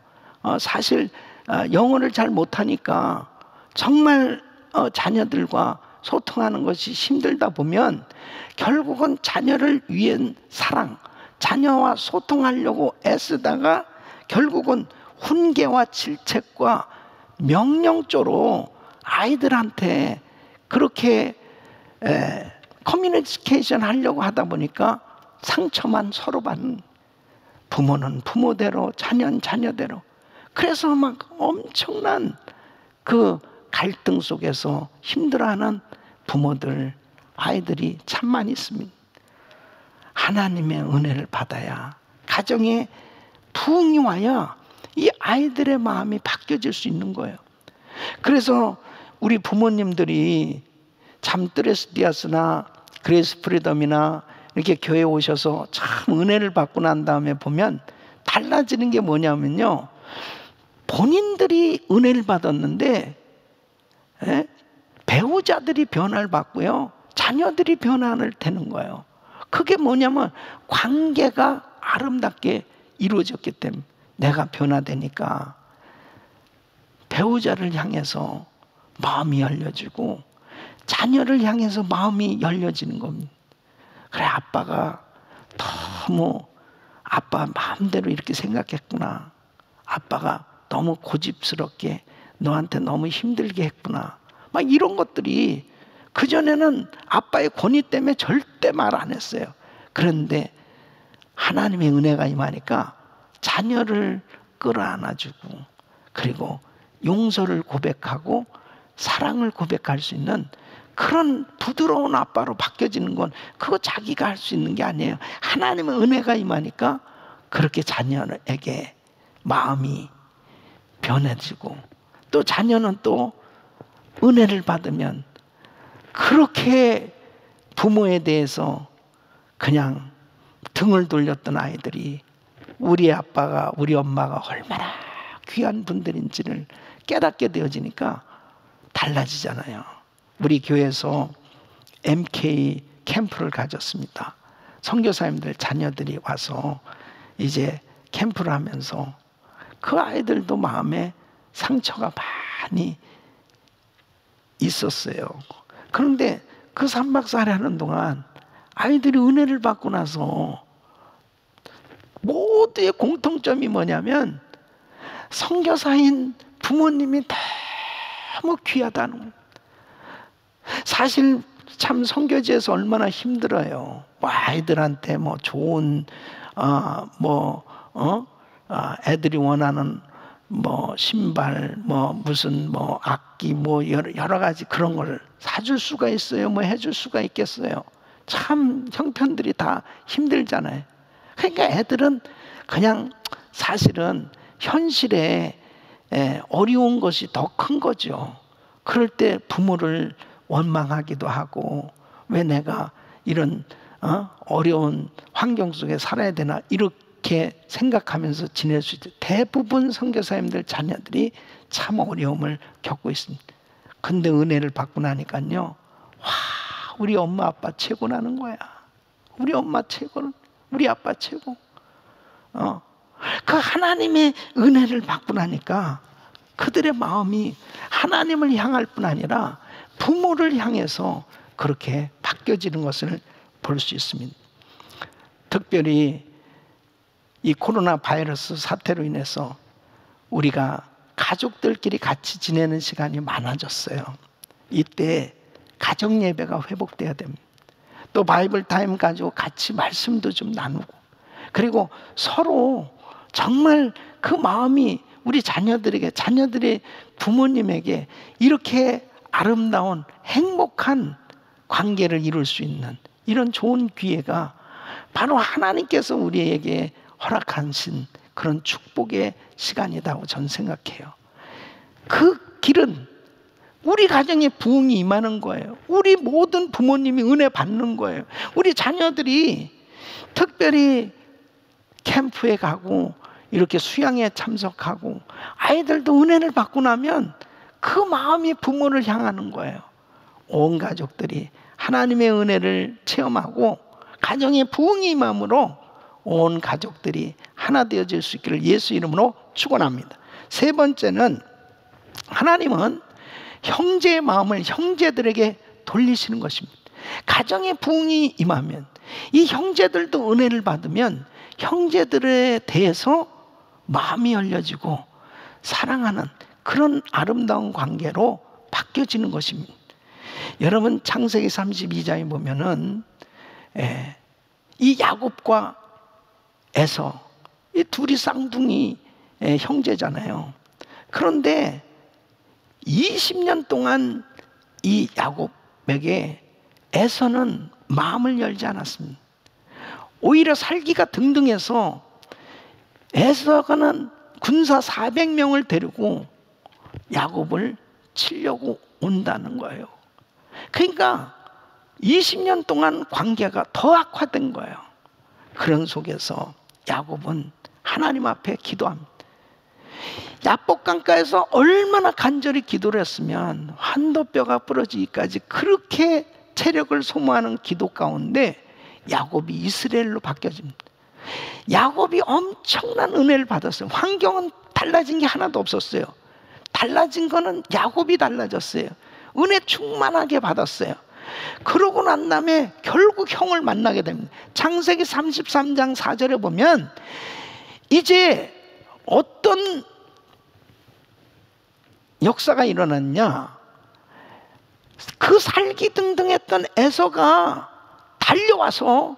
어, 사실 어, 영어를 잘 못하니까 정말 어, 자녀들과 소통하는 것이 힘들다 보면 결국은 자녀를 위한 사랑, 자녀와 소통하려고 애쓰다가 결국은 훈계와 질책과 명령조로 아이들한테 그렇게 에, 커뮤니케이션 하려고 하다 보니까 상처만 서로 받는 부모는 부모대로 자녀는 자녀대로 그래서 막 엄청난 그 갈등 속에서 힘들어하는 부모들 아이들이 참 많이 있습니다. 하나님의 은혜를 받아야 가정에 부흥이 와야 이 아이들의 마음이 바뀌어질 수 있는 거예요. 그래서 우리 부모님들이 참 Tres Dias나 Grace Freedom이나 이렇게 교회 오셔서 참 은혜를 받고 난 다음에 보면 달라지는 게 뭐냐면요. 본인들이 은혜를 받았는데 에? 예? 배우자들이 변화를 받고요. 자녀들이 변화를 되는 거예요. 그게 뭐냐면 관계가 아름답게 이루어졌기 때문에 내가 변화되니까 배우자를 향해서 마음이 열려지고 자녀를 향해서 마음이 열려지는 겁니다. 그래 아빠가 너무 아빠 마음대로 이렇게 생각했구나. 아빠가 너무 고집스럽게 너한테 너무 힘들게 했구나. 막 이런 것들이 그전에는 아빠의 권위 때문에 절대 말 안 했어요. 그런데 하나님의 은혜가 임하니까 자녀를 끌어안아주고 그리고 용서를 고백하고 사랑을 고백할 수 있는 그런 부드러운 아빠로 바뀌어지는 건 그거 자기가 할 수 있는 게 아니에요. 하나님의 은혜가 임하니까 그렇게 자녀에게 마음이 변해지고 또 자녀는 또 은혜를 받으면 그렇게 부모에 대해서 그냥 등을 돌렸던 아이들이 우리 아빠가 우리 엄마가 얼마나 귀한 분들인지를 깨닫게 되어지니까 달라지잖아요. 우리 교회에서 MK 캠프를 가졌습니다. 선교사님들 자녀들이 와서 이제 캠프를 하면서 그 아이들도 마음에 상처가 많이 있었어요. 그런데 그 3박 4일 하는 동안 아이들이 은혜를 받고 나서 모두의 공통점이 뭐냐면 성교사인 부모님이 너무 귀하다는 사실 참 성교지에서 얼마나 힘들어요. 뭐 아이들한테 뭐 좋은 어뭐 어? 어? 애들이 원하는 뭐 신발 뭐 무슨 뭐 악기 뭐 여러, 여러 가지 그런 걸 사줄 수가 있어요. 뭐 해줄 수가 있겠어요. 참 형편들이 다 힘들잖아요. 그러니까 애들은 그냥 사실은 현실에 어려운 것이 더 큰 거죠. 그럴 때 부모를 원망하기도 하고 왜 내가 이런 어? 어려운 환경 속에 살아야 되나 이렇게 생각하면서 지낼 수 있죠. 대부분 선교사님들 자녀들이 참 어려움을 겪고 있습니다. 근데 은혜를 받고 나니까요. 와, 우리 엄마 아빠 최고라는 거야. 우리 엄마 최고는 우리 아빠 최고. 어. 그 하나님의 은혜를 받고 나니까 그들의 마음이 하나님을 향할 뿐 아니라 부모를 향해서 그렇게 바뀌어지는 것을 볼 수 있습니다. 특별히 이 코로나 바이러스 사태로 인해서 우리가 가족들끼리 같이 지내는 시간이 많아졌어요. 이때 가정 예배가 회복돼야 됩니다. 또 Bible time 가지고 같이 말씀도 좀 나누고 그리고 서로 정말 그 마음이 우리 자녀들에게 자녀들의 부모님에게 이렇게 아름다운 행복한 관계를 이룰 수 있는 이런 좋은 기회가 바로 하나님께서 우리에게 허락하신 그런 축복의 시간이라고 저는 생각해요. 그 길은 우리 가정에 부흥이 임하는 거예요. 우리 모든 부모님이 은혜 받는 거예요. 우리 자녀들이 특별히 캠프에 가고 이렇게 수양에 참석하고 아이들도 은혜를 받고 나면 그 마음이 부모를 향하는 거예요. 온 가족들이 하나님의 은혜를 체험하고 가정의 부흥이 임함으로 온 가족들이 하나 되어질 수 있기를 예수 이름으로 축원합니다. 세 번째는 하나님은 형제의 마음을 형제들에게 돌리시는 것입니다. 가정의 부흥이 임하면 이 형제들도 은혜를 받으면 형제들에 대해서 마음이 열려지고 사랑하는 그런 아름다운 관계로 바뀌어지는 것입니다. 여러분 창세기 32장에 보면은 예, 이 야곱과 에서 이 둘이 쌍둥이 예, 형제잖아요. 그런데 20년 동안 이 야곱에게 에서는 마음을 열지 않았습니다. 오히려 살기가 등등해서 에서가는 군사 400명을 데리고 야곱을 치려고 온다는 거예요. 그러니까 20년 동안 관계가 더 악화된 거예요. 그런 속에서 야곱은 하나님 앞에 기도합니다. 야복 강가에서 얼마나 간절히 기도를 했으면 한도 뼈가 부러지기까지 그렇게 체력을 소모하는 기도 가운데 야곱이 이스라엘로 바뀌어집니다. 야곱이 엄청난 은혜를 받았어요. 환경은 달라진 게 하나도 없었어요. 달라진 거는 야곱이 달라졌어요. 은혜 충만하게 받았어요. 그러고 난 다음에 결국 형을 만나게 됩니다. 창세기 33장 4절에 보면 이제 어떤 역사가 일어났냐? 그 살기 등등했던 에서가 달려와서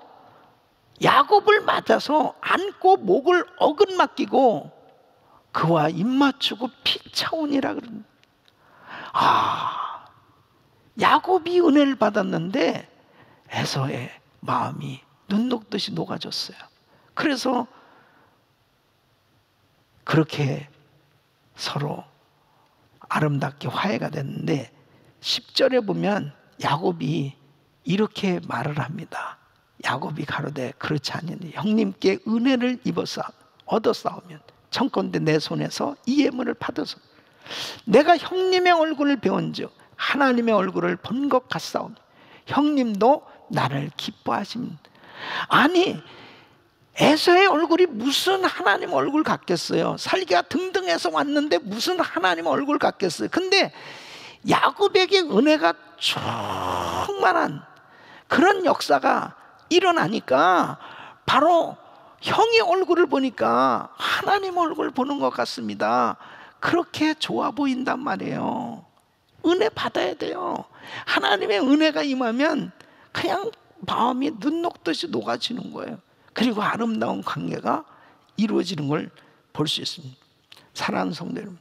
야곱을 맞아서 안고 목을 어긋 맡기고 그와 입 맞추고 피차온이라 그런. 아, 야곱이 은혜를 받았는데 에서의 마음이 눈 녹듯이 녹아졌어요. 그래서 그렇게 서로 아름답게 화해가 됐는데 10절에 보면 야곱이 이렇게 말을 합니다. 야곱이 가로되 그렇지 아니니 형님께 은혜를 입어서 얻어 싸우면 청건대 내 손에서 이 예물을 받아서 내가 형님의 얼굴을 배운즉 하나님의 얼굴을 본 것 같사오니 형님도 나를 기뻐하십니다. 아니 에서의 얼굴이 무슨 하나님 얼굴 같겠어요? 살기가 등등해서 왔는데 무슨 하나님 얼굴 같겠어요? 근데 야곱에게 은혜가 충만한 그런 역사가 일어나니까 바로 형의 얼굴을 보니까 하나님 얼굴 보는 것 같습니다. 그렇게 좋아 보인단 말이에요. 은혜 받아야 돼요. 하나님의 은혜가 임하면 그냥 마음이 눈 녹듯이 녹아지는 거예요. 그리고 아름다운 관계가 이루어지는 걸 볼 수 있습니다. 사랑하는 성도 여러분.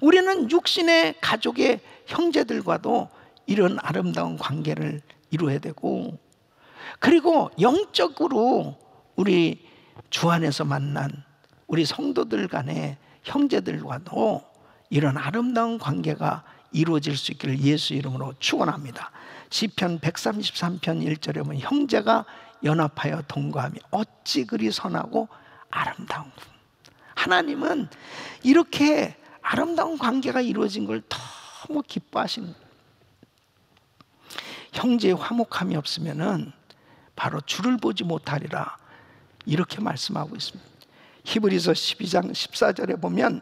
우리는 육신의 가족의 형제들과도 이런 아름다운 관계를 이루어야 되고 그리고 영적으로 우리 주 안에서 만난 우리 성도들 간의 형제들과도 이런 아름다운 관계가 이루어질 수 있기를 예수 이름으로 축원합니다. 시편 133편 1절에 보면 형제가 연합하여 동거하며 어찌 그리 선하고 아름다운 하나님은 이렇게 아름다운 관계가 이루어진 걸 너무 거예요. 형제의 화목함이 없으면은 바로 주를 보지 못하리라 이렇게 말씀하고 있습니다. 히브리서 12장 14절에 보면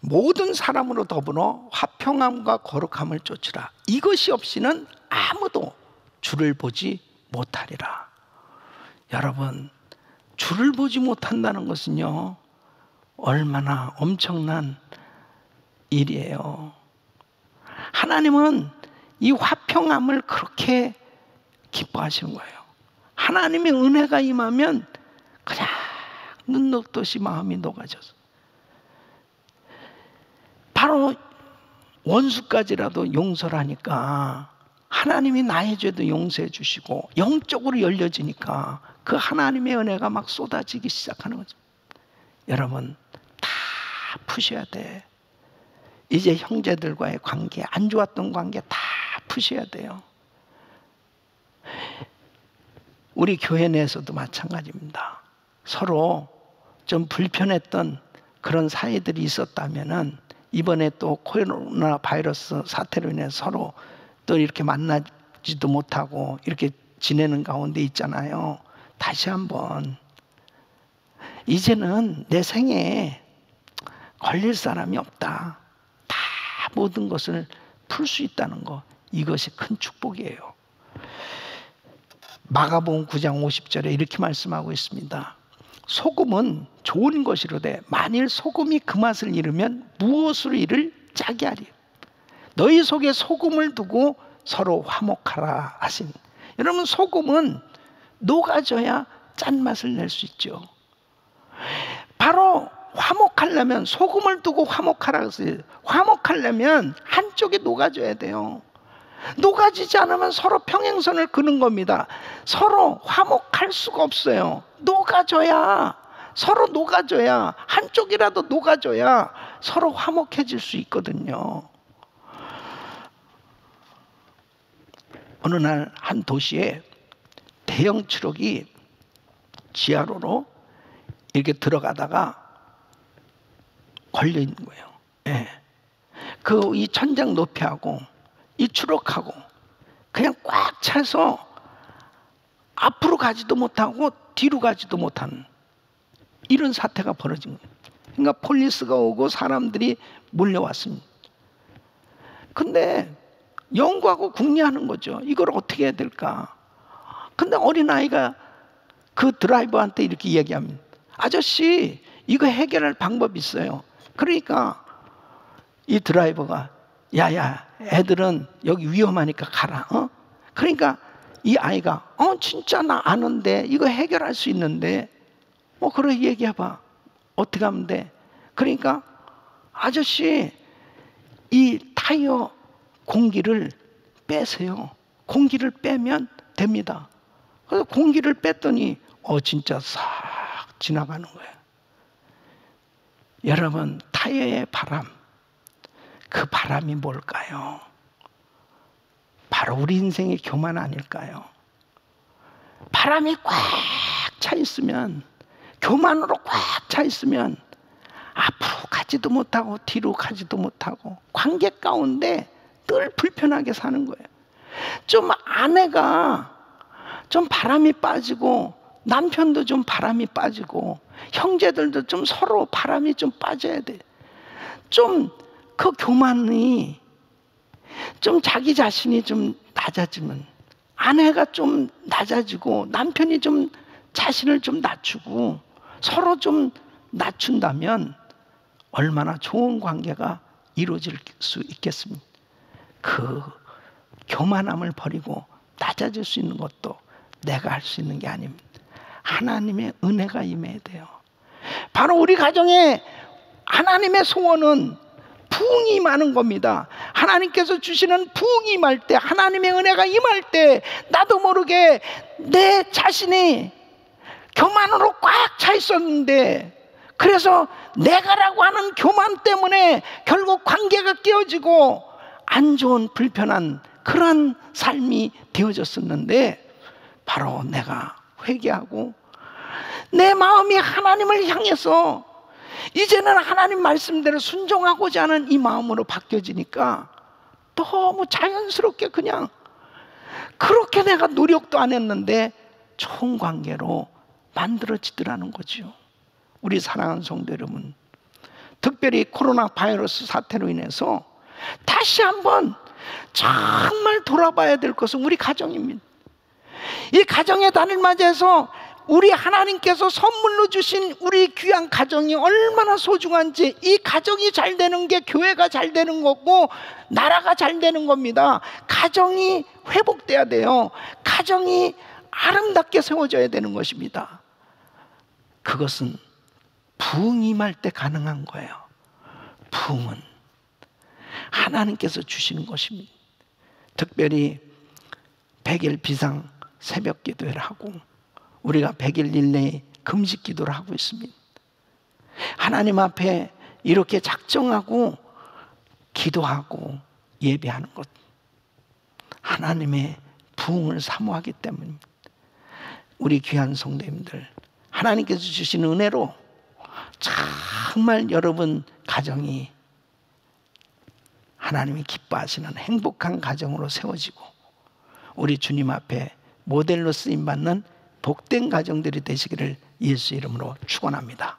모든 사람으로 더불어 화평함과 거룩함을 쫓으라. 이것이 없이는 아무도 주를 보지 못하리라. 여러분, 주를 보지 못한다는 것은요, 얼마나 엄청난 일이에요. 하나님은 이 화평함을 그렇게 기뻐하시는 거예요. 하나님의 은혜가 임하면 그냥 눈 녹듯이 마음이 녹아져서 바로 원수까지라도 용서를 하니까 하나님이 나의 죄도 용서해 주시고 영적으로 열려지니까 그 하나님의 은혜가 막 쏟아지기 시작하는 거죠. 여러분 다 푸셔야 돼. 이제 형제들과의 관계, 안 좋았던 관계 다 푸셔야 돼요. 우리 교회 내에서도 마찬가지입니다. 서로 좀 불편했던 그런 사이들이 있었다면은 이번에 또 코로나 바이러스 사태로 인해 서로 또 이렇게 만나지도 못하고 이렇게 지내는 가운데 있잖아요. 다시 한번 이제는 내 생에 걸릴 사람이 없다. 다 모든 것을 풀 수 있다는 거 이것이 큰 축복이에요. 마가복음 9장 50절에 이렇게 말씀하고 있습니다. 소금은 좋은 것이로되 만일 소금이 그 맛을 잃으면 무엇으로 이를 짜게 하리. 너희 속에 소금을 두고 서로 화목하라 하신. 여러분 소금은 녹아져야 짠맛을 낼 수 있죠. 바로 화목하려면 소금을 두고 화목하라 그랬어요. 화목하려면 한쪽이 녹아져야 돼요. 녹아지지 않으면 서로 평행선을 그는 겁니다. 서로 화목할 수가 없어요. 녹아져야 서로 녹아져야 한쪽이라도 녹아져야 서로 화목해질 수 있거든요. 어느 날 한 도시에 대형 트럭이 지하로로 이렇게 들어가다가 걸려 있는 거예요. 예. 그 이 천장 높이하고 이 트럭하고 그냥 꽉 차서 앞으로 가지도 못하고 뒤로 가지도 못하는 이런 사태가 벌어진 거예요. 그러니까 폴리스가 오고 사람들이 몰려왔습니다. 근데 연구하고 궁리하는 거죠. 이걸 어떻게 해야 될까? 근데 어린아이가 그 드라이버한테 이렇게 얘기합니다. 아저씨, 이거 해결할 방법이 있어요. 그러니까 이 드라이버가 야야 애들은 여기 위험하니까 가라. 어? 그러니까 이 아이가 어 진짜 나 아는데 이거 해결할 수 있는데 어 그래 얘기해봐 어떻게 하면 돼? 그러니까 아저씨 이 타이어 공기를 빼세요. 공기를 빼면 됩니다. 그래서 공기를 뺐더니 어 진짜 싹 지나가는 거예요. 여러분 타이어의 바람 그 바람이 뭘까요? 바로 우리 인생의 교만 아닐까요? 바람이 꽉 차 있으면, 교만으로 꽉 차 있으면, 앞으로 가지도 못하고, 뒤로 가지도 못하고, 관계 가운데 늘 불편하게 사는 거예요. 좀 아내가 좀 바람이 빠지고, 남편도 좀 바람이 빠지고, 형제들도 좀 서로 바람이 좀 빠져야 돼. 좀 그 교만이 좀 자기 자신이 좀 낮아지면 아내가 좀 낮아지고 남편이 좀 자신을 좀 낮추고 서로 좀 낮춘다면 얼마나 좋은 관계가 이루어질 수 있겠습니까? 그 교만함을 버리고 낮아질 수 있는 것도 내가 할 수 있는 게 아닙니다. 하나님의 은혜가 임해야 돼요. 바로 우리 가정에 하나님의 소원은 부흥이 많은 겁니다. 하나님께서 주시는 부흥이 임할 때, 하나님의 은혜가 임할 때, 나도 모르게 내 자신이 교만으로 꽉 차 있었는데, 그래서 내가라고 하는 교만 때문에 결국 관계가 깨어지고 안 좋은 불편한 그런 삶이 되어졌었는데, 바로 내가 회개하고 내 마음이 하나님을 향해서 이제는 하나님 말씀대로 순종하고자 하는 이 마음으로 바뀌어지니까 너무 자연스럽게 그냥 그렇게 내가 노력도 안 했는데 좋은 관계로 만들어지더라는 거죠. 우리 사랑하는 성도 여러분, 특별히 코로나 바이러스 사태로 인해서 다시 한번 정말 돌아봐야 될 것은 우리 가정입니다. 이 가정의 단일 맞이해서 우리 하나님께서 선물로 주신 우리 귀한 가정이 얼마나 소중한지 이 가정이 잘 되는 게 교회가 잘 되는 거고 나라가 잘 되는 겁니다. 가정이 회복돼야 돼요. 가정이 아름답게 세워져야 되는 것입니다. 그것은 부흥이 임할 때 가능한 거예요. 부흥은 하나님께서 주시는 것입니다. 특별히 백일 비상 새벽 기도를 하고 우리가 100일 일내에 금식 기도를 하고 있습니다. 하나님 앞에 이렇게 작정하고 기도하고 예배하는 것. 하나님의 부흥을 사모하기 때문입니다. 우리 귀한 성도님들, 하나님께서 주신 은혜로 정말 여러분 가정이 하나님이 기뻐하시는 행복한 가정으로 세워지고 우리 주님 앞에 모델로 쓰임 받는 복된 가정들이 되시기를 예수 이름으로 축원합니다.